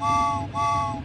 Wow, wow.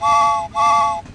Wow, wow.